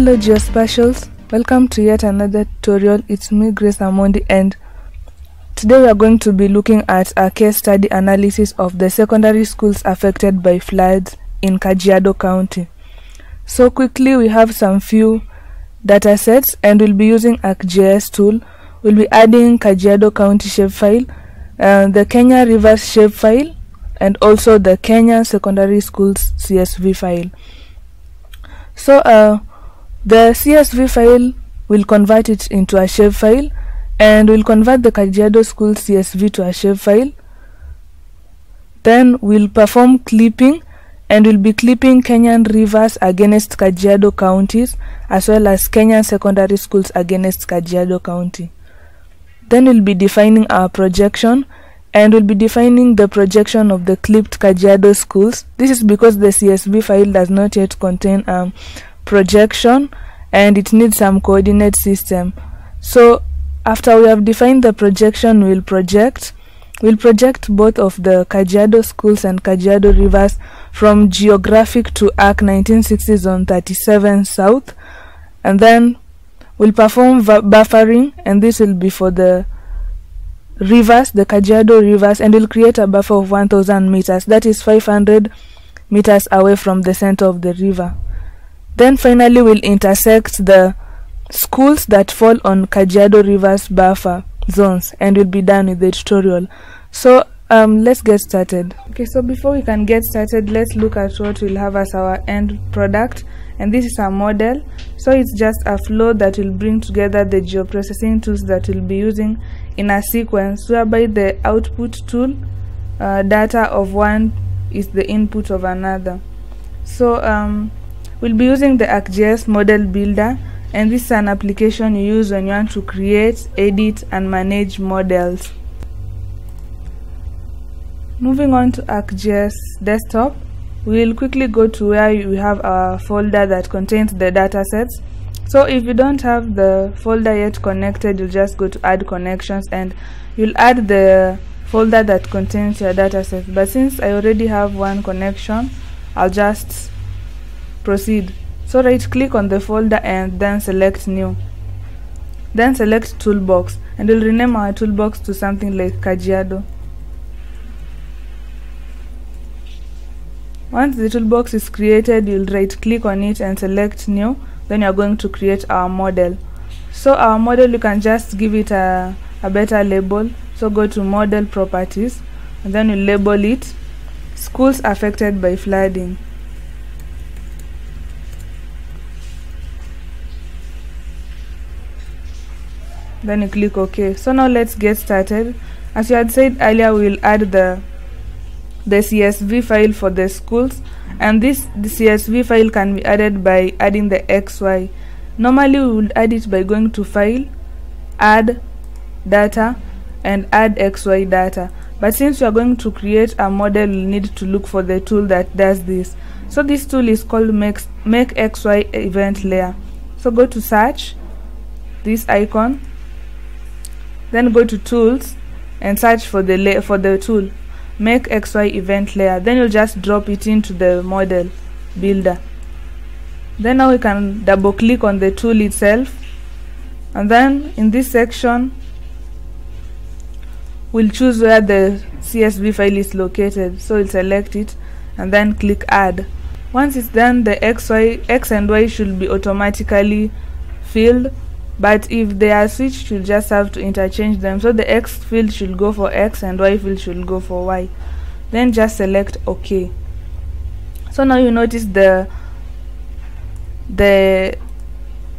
Hello Geospatials, welcome to yet another tutorial. It's me Grace Amondi and today we are going to be looking at a case study analysis of the secondary schools affected by floods in Kajiado County. So quickly we have some few data sets and we'll be using ArcGIS tool. We'll be adding Kajiado County shapefile, uh, the Kenya Rivers shapefile and also the Kenya Secondary Schools CSV file. So uh, the CSV file will convert it into a shapefile and we'll convert the Kajiado School CSV to a shapefile. Then we'll perform clipping and we'll be clipping Kenyan rivers against Kajiado counties as well as Kenyan secondary schools against Kajiado County. Then we'll be defining our projection and we'll be defining the projection of the clipped Kajiado schools. This is because the CSV file does not yet contain um, projection and it needs some coordinate system. So after we have defined the projection, we'll project We'll project both of the Kajiado schools and Kajiado rivers from geographic to ARC 1960 zone 37 south and then we'll perform buffering and this will be for the rivers, the Kajiado rivers and we'll create a buffer of 1000 meters that is 500 meters away from the center of the river. Then finally we'll intersect the schools that fall on Kajiado rivers buffer zones and we'll be done with the tutorial. So um, let's get started. Okay so before we can get started let's look at what we'll have as our end product. And this is our model. So it's just a flow that will bring together the geoprocessing tools that we'll be using in a sequence whereby the output tool uh, data of one is the input of another. So um, we'll be using the ArcGIS model builder and this is an application you use when you want to create, edit and manage models. Moving on to ArcGIS desktop, we will quickly go to where we have our folder that contains the datasets. So if you don't have the folder yet connected, you'll just go to add connections and you'll add the folder that contains your dataset. But since I already have one connection, I'll just proceed. So right click on the folder and then select new. Then select toolbox and we'll rename our toolbox to something like Kajiado. Once the toolbox is created, you'll right click on it and select new. Then you're going to create our model. So our model, you can just give it a, a better label. So go to model properties and then you label it schools affected by flooding. Then you click ok. So now let's get started. As you had said earlier we'll add the the csv file for the schools. And this the csv file can be added by adding the xy normally we would add it by going to file add data and add xy data. But since we are going to create a model we need to look for the tool that does this. So this tool is called make, make xy event layer. So go to search this icon then go to tools and search for the for the tool. Make xy event layer. Then you'll just drop it into the model builder. Then now we can double click on the tool itself. And then in this section we'll choose where the CSV file is located. So we'll select it and then click add. Once it's done the xy x and y should be automatically filled but if they are switched you just have to interchange them. So the x field should go for x and y field should go for y. Then just select ok. So now you notice the the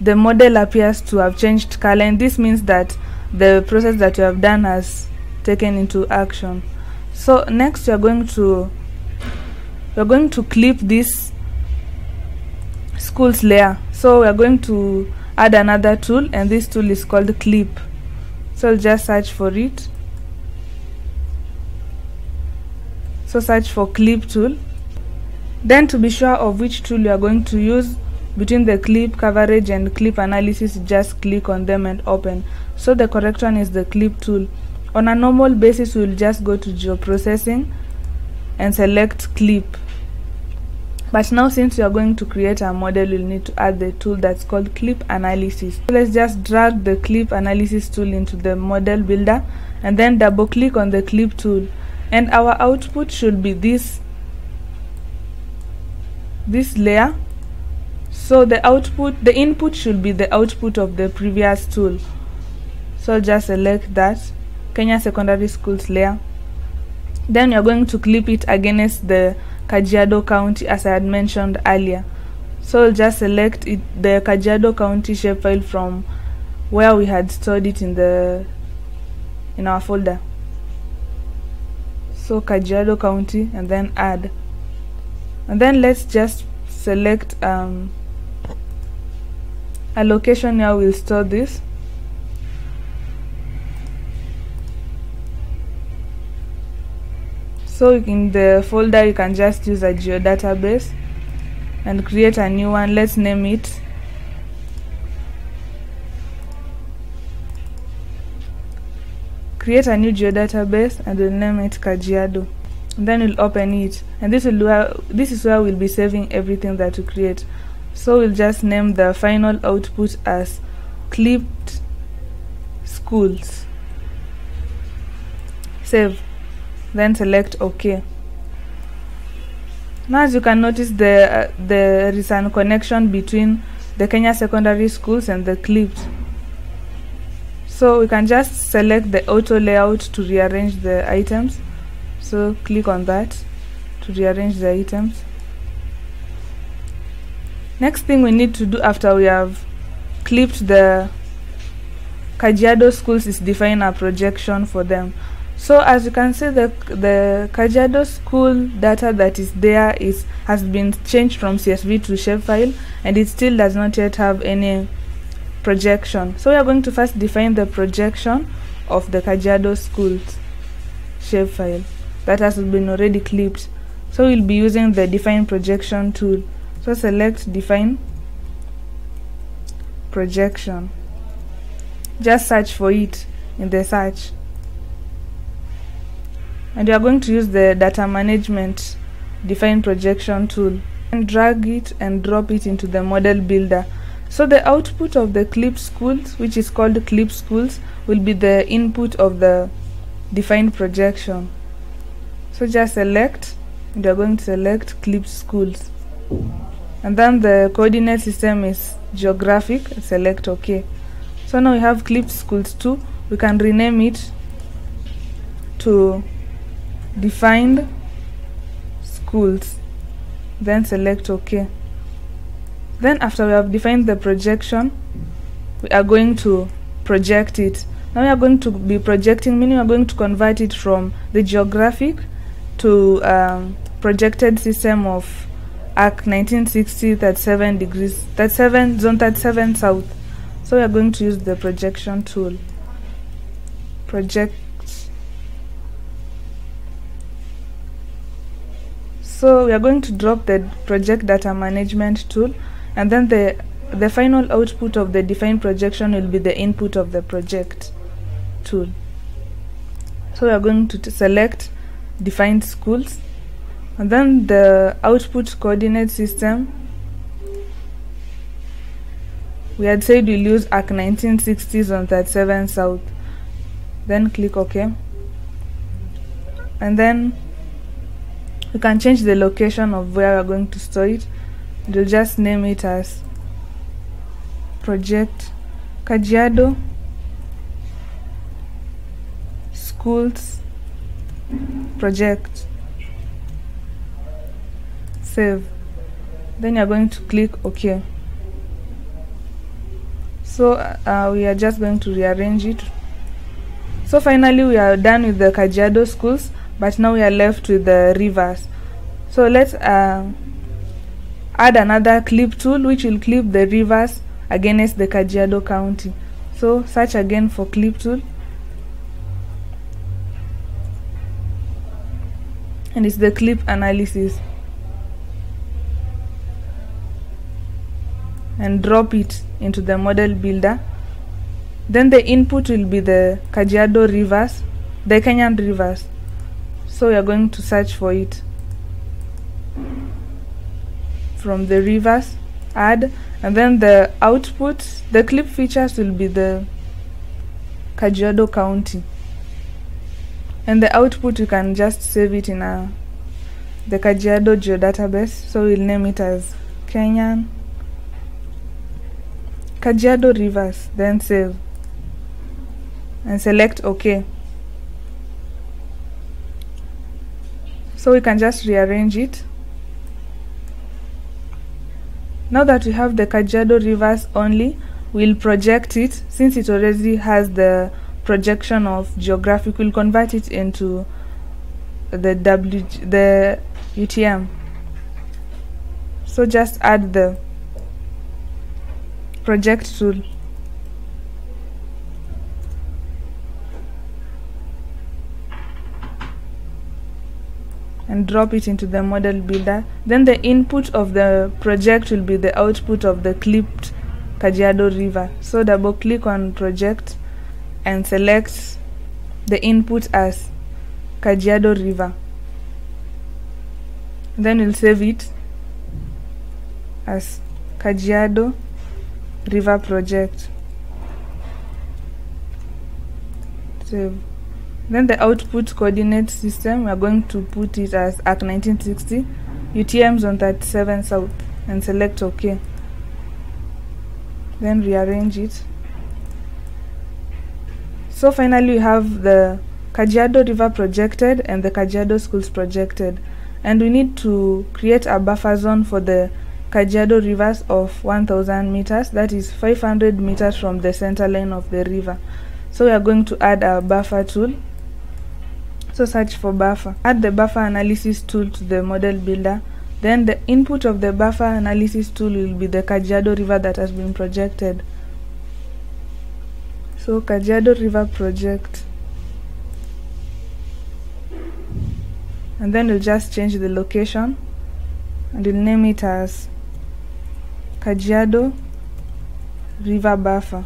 the model appears to have changed color and this means that the process that you have done has taken into action. So next we are going to are going to clip this schools layer. So we are going to add another tool and this tool is called clip. So I'll just search for it. So search for clip tool. Then to be sure of which tool you are going to use between the clip coverage and clip analysis just click on them and open. So the correct one is the clip tool. On a normal basis we'll just go to geoprocessing and select clip but now since we are going to create a model we'll need to add the tool that's called clip analysis. So let's just drag the clip analysis tool into the model builder and then double click on the clip tool. And our output should be this this layer. So the output the input should be the output of the previous tool. So just select that Kenya secondary schools layer. Then you're going to clip it against the Kajiado County as I had mentioned earlier. So I'll just select it, the Kajiado County shapefile from where we had stored it in the in our folder. So Kajiado County and then add. And then let's just select um, a location where we'll store this. So in the folder you can just use a geodatabase and create a new one. Let's name it. Create a new geodatabase and we'll name it Kajiado. And then we'll open it. And this will this is where we'll be saving everything that we create. So we'll just name the final output as clipped schools. Save then select OK. Now as you can notice the uh, there is a connection between the Kenya secondary schools and the clipped. So we can just select the auto layout to rearrange the items. So click on that to rearrange the items. Next thing we need to do after we have clipped the Kajiado schools is define a projection for them. So as you can see the the Kajiado school data that is there is has been changed from CSV to shapefile and it still does not yet have any projection. So we are going to first define the projection of the Kajiado schools shapefile that has been already clipped. So we'll be using the define projection tool. So select define projection. Just search for it in the search and you are going to use the data management define projection tool and drag it and drop it into the model builder. So the output of the clip schools which is called clip schools will be the input of the defined projection. So just select and you're going to select clip schools. And then the coordinate system is geographic select ok. So now we have clip schools 2 we can rename it to defined schools. Then select OK. Then after we have defined the projection we are going to project it. Now we are going to be projecting meaning we are going to convert it from the geographic to um, projected system of arc 1960 37 degrees 37 zone 37 south. So we are going to use the projection tool. Project so we are going to drop the project data management tool and then the the final output of the defined projection will be the input of the project tool. So we are going to select defined schools and then the output coordinate system. We had said we'll use ARC 1960 zone 37 south. Then click OK. And then we can change the location of where we're going to store it. We'll just name it as project Kajiado schools project save. Then you're going to click OK. So uh, we are just going to rearrange it. So finally we are done with the Kajiado schools but now we are left with the rivers so let's uh, add another clip tool which will clip the rivers against the Kajiado County. So search again for clip tool. And it's the clip analysis. And drop it into the model builder. Then the input will be the Kajiado rivers the Kenyan rivers so we are going to search for it. From the rivers add and then the output the clip features will be the Kajiado County. And the output you can just save it in a the Kajiado geodatabase. So we'll name it as Kenyan Kajiado Rivers then save and select OK so we can just rearrange it. Now that we have the Kajiado Rivers only we'll project it since it already has the projection of geographic we'll convert it into the W the UTM so just add the project tool and drop it into the model builder. Then the input of the project will be the output of the clipped Kajiado River. So double click on project and select the input as Kajiado River. Then we'll save it as Kajiado River Project. Save then the output coordinate system we are going to put it as ARC 1960 UTM zone 37 south and select OK. Then rearrange it. So finally we have the Kajiado River projected and the Kajiado schools projected. And we need to create a buffer zone for the Kajiado rivers of 1000 meters that is 500 meters from the center line of the river. So we are going to add a buffer tool so search for buffer. Add the buffer analysis tool to the model builder. Then the input of the buffer analysis tool will be the Kajiado river that has been projected. So Kajiado River project. And then we'll just change the location and we'll name it as Kajiado River Buffer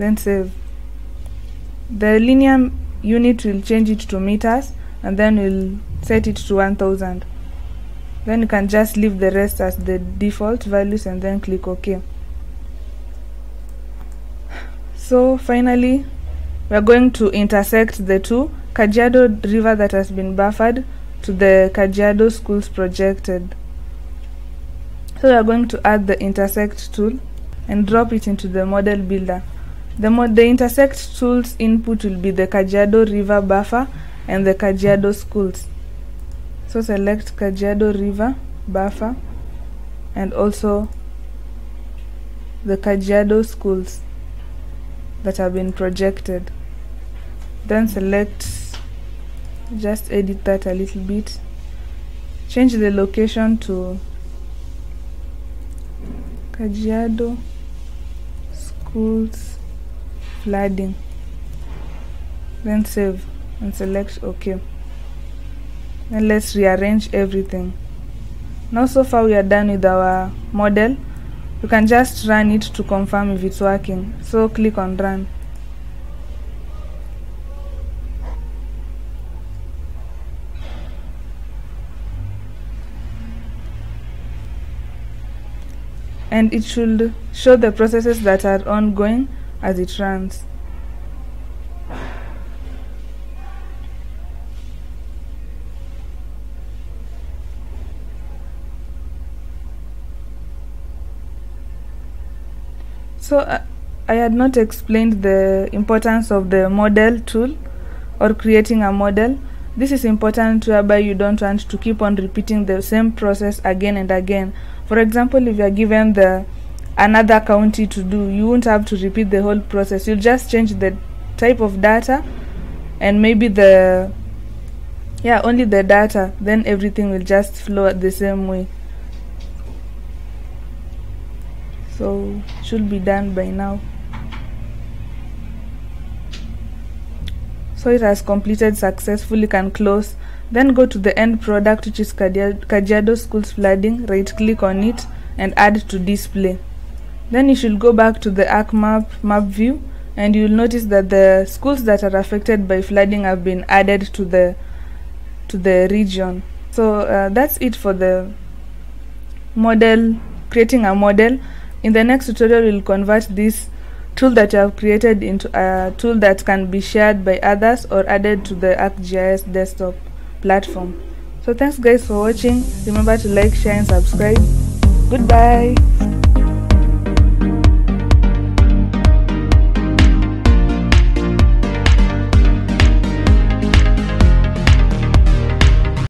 then save the linear unit will change it to meters and then we'll set it to 1000 then you can just leave the rest as the default values and then click OK. So finally we are going to intersect the two. Kajiado river that has been buffered to the Kajiado schools projected. So we are going to add the intersect tool and drop it into the model builder the, the intersect tools input will be the Kajiado river buffer and the Kajiado schools. So select Kajiado River buffer and also the Kajiado schools that have been projected. Then select just edit that a little bit. Change the location to Kajiado schools flooding. Then save and select OK. And let's rearrange everything. Now so far we are done with our model. You can just run it to confirm if it's working. So click on run. And it should show the processes that are ongoing as it runs So uh, I had not explained the importance of the model tool or creating a model. This is important whereby you don't want to keep on repeating the same process again and again. For example, if you are given the another county to do, you won't have to repeat the whole process. You'll just change the type of data and maybe the yeah only the data. Then everything will just flow at the same way. So should be done by now. So it has completed successfully can close. Then go to the end product which is Kajiado schools flooding. Right click on it and add to display then you should go back to the ArcMap map view and you'll notice that the schools that are affected by flooding have been added to the to the region. So uh, that's it for the model creating a model. In the next tutorial we'll convert this tool that you have created into a tool that can be shared by others or added to the ArcGIS desktop platform. So thanks guys for watching. Remember to like share and subscribe. Goodbye